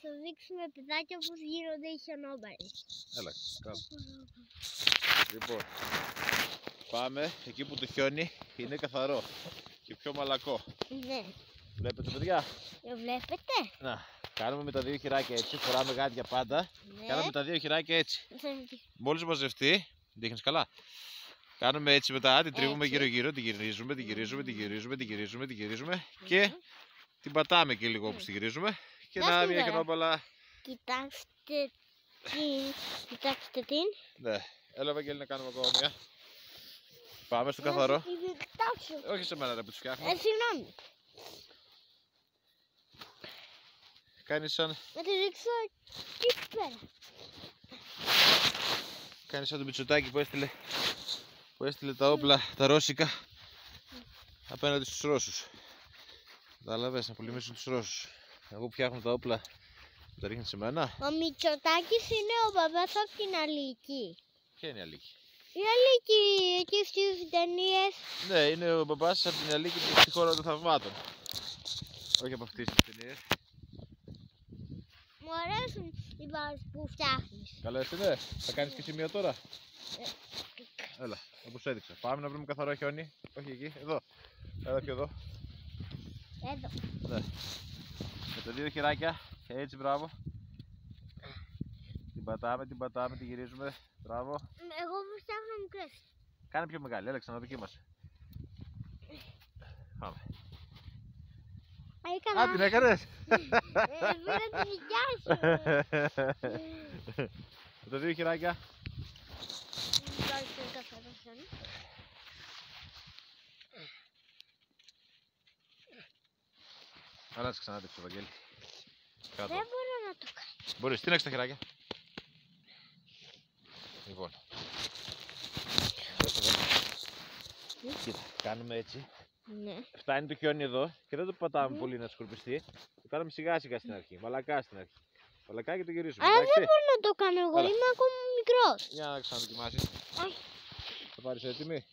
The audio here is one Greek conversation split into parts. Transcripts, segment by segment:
σα δείξουμε παιδάκια πώς γίνονται οι χιονόμπαροι. Έλα, κάτω. Λοιπόν, πάμε εκεί που το χιόνι είναι καθαρό και πιο μαλακό. Ναι. Βλέπετε παιδιά, Το βλέπετε; να, κάνουμε με τα δύο χεράκια έτσι, φοράμε γάντια πάντα. Ναι. Κάνουμε τα δύο χεράκια έτσι. Μόλις μαζευτεί, δείχνεις καλά. Κάνουμε έτσι μετά, την τρίβουμε Έτσι. γύρω γύρω, την γυρίζουμε, την γυρίζουμε, την γυρίζουμε, την γυρίζουμε, την γυρίζουμε και την πατάμε και λίγο όπως την γυρίζουμε και Να να στην μια τώρα. χιονόμπαλα. Κοιτάξτε την. Κοιτάξτε την. Ναι, έλα Βαγγέλη να κάνουμε ακόμα μια. Πάμε στο καθαρό. Να την κοιτάξω. Όχι σε μένα ρε που τους φτιάχνω. Ε, συγγνώμη. Κάνεις σαν, Να τη ρίξω εκεί πέρα. κάνεις σαν τον πιτσοτάκι που έστειλε, που έστειλε τα όπλα, τα ρώσικα απέναντι στους Ρώσους. Κατάλαβες, να πολεμήσουν τους Ρώσους. Εγώ που φτιάχνω τα όπλα, τα ρίχνεις σε μένα. Ο Μητσοτάκης είναι ο μπαμπάς από την Αλίκη. Ποια είναι η αλήκη. Η Αλίκη εκεί στις ταινίες. Ναι, είναι ο μπαμπάς από την Αλίκη και στη χώρα των θαυμάτων. Όχι από αυτές τις ταινίες. Μου αρέσουν οι μπάρες που φτιάχνεις. Καλά εσύ ναι. Θα κάνεις και σημείο τώρα. Έλα, όπως έδειξα. Πάμε να βρούμε καθαρό χιόνι. Όχι εκεί, εδώ. Εδώ και εδώ. Εδώ. Ναι. Με τα δύο χεράκια. Έτσι, μπράβο. Την πατάμε, την πατάμε, την γυρίζουμε. Μπράβο. Εγώ που φτιάχνω μικρές. Κάνε πιο μεγάλη, έλα ξαναδοκίμασε. Πάμε. Έκανα. Α, την έκανες. Ε, πήρα τη δικιά σου. Με τα δύο χεράκια. Μην πάρεις το καθαρό χιόνι. Άρα, να ξανάδειξε το Βαγγέλη. Κάτω. Δεν μπορώ να το κάνω. Μπορείς, τι να έχεις τα χεράκια. Λοιπόν. Δες εδώ. Κοίτα, κάνουμε έτσι. Ναι. Φτάνει το χιόνι εδώ και δεν το πατάμε Μμμ. πολύ να σκορπιστεί. Το κάνουμε σιγά σιγά στην αρχή. Μαλακά στην αρχή. Μαλακά και το γυρίζουμε. Αλλά εντάξει. δεν μπορώ να το κάνω εγώ. Έλα. Είμαι ακόμα μικρός. Για να ξαναδοκιμάσεις. Όχι. Θα πάρεις έτοιμη;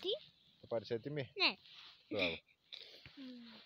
Τι; Θα πάρεις έτοιμη; Ναι. Μπράβο. Μμμ.